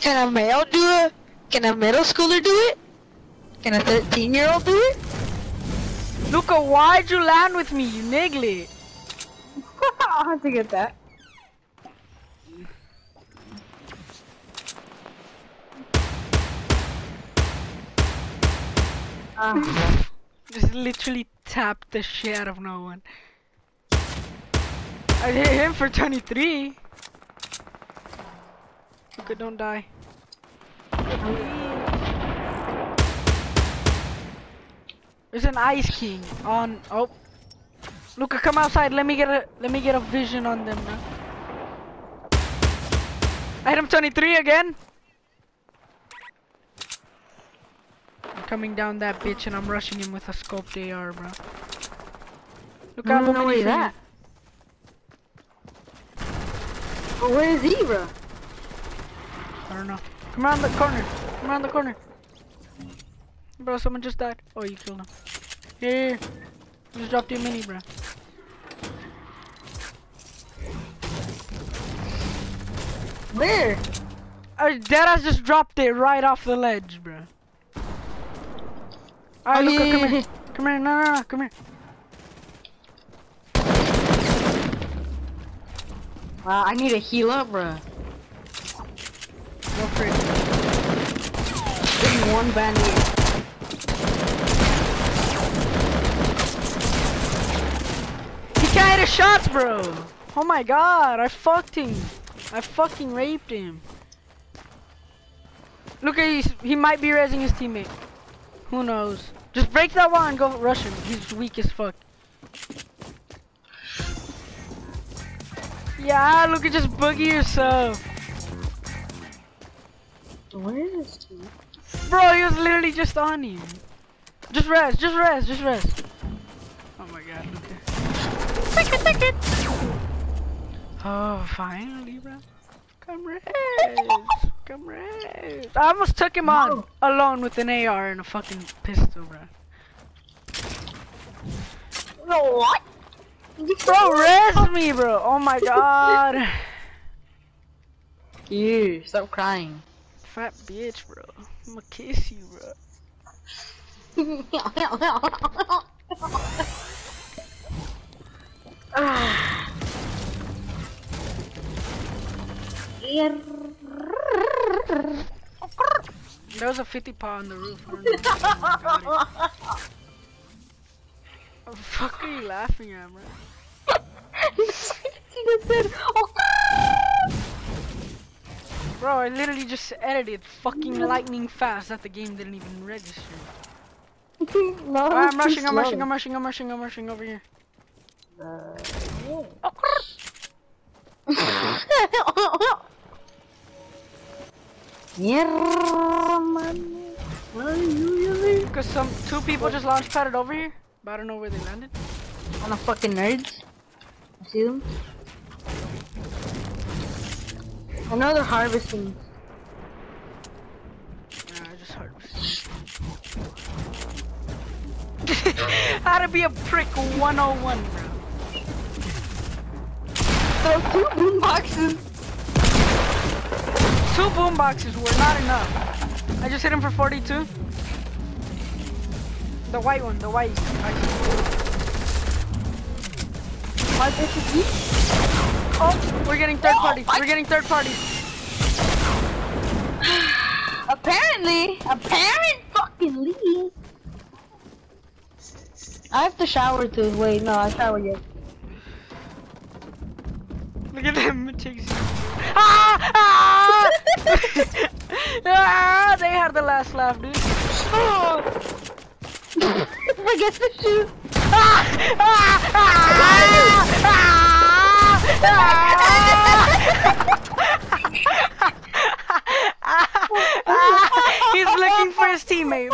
Can a male do it? Can a middle schooler do it? Can a 13 year old do it? Luca, why'd you land with me, you niglet? I'll have to get that. Uh, Just literally tapped the shit out of no one. I hit him for 23. Don't die. There's an Ice King on. Oh, Luca, come outside. Let me get a let me get a vision on them now. I hit 23 again. I'm coming down that bitch and I'm rushing him with a scoped AR, bro. Look I out don't know where many he's for at. Oh, where is he, bro? I don't know. Come around the corner. Come around the corner. Bro, someone just died. Oh, you killed him. Here, here. Just dropped you a mini, bro. Where? Uh, Deadass just dropped it right off the ledge, bro. Alright, Oh, Luca, yeah, come yeah, here. Come here. No, no, no. Come here. Wow, I need to heal up, bro. Go for it. Give one bandage. He hit his shots, bro. Oh my god, I fucked him. I fucking raped him. Look at he's, he might be raising his teammate. Who knows? Just break that wall and go rush him. He's weak as fuck. Yeah, look at just boogie yourself. Where is team? Bro, he was literally just on you. Just rest, just rest, just rest. Oh my god, okay. Take it, take it! Oh, finally, bro. Come rest. Come rest. I almost took him on alone with an AR and a fucking pistol, bro. No, what? Bro, rest me, bro. Oh my god. You, stop crying. Fat bitch, bro. I'm gonna kiss you, bro. There was a 50 paw on the roof. What the fuck are you laughing at, bro? Bro, I literally just edited fucking lightning fast that the game didn't even register. no, Alright, I'm rushing, I'm rushing, I'm rushing, I'm rushing, I'm rushing over here. Uh, Mierda, man. Where are you, really? Because some two people just launch padded over here, but I don't know where they landed. On the fucking nerds. I see them. I know they're harvesting. Nah, I just heard. How to be a prick 101, bro. Are two boom boxes. Two boom boxes were not enough. I just hit him for 42. The white one, the white. I- Why this is? Oh, we're getting third party. We're getting third party. Apparently, apparent fucking Lee. I have to shower too. Wait, no, I showered yet. Look at them chicks. Ah! Ah! ah! They had the last laugh, dude. Oh. Forget the shoe. Ah! Ah! Ah! He's looking for his teammate.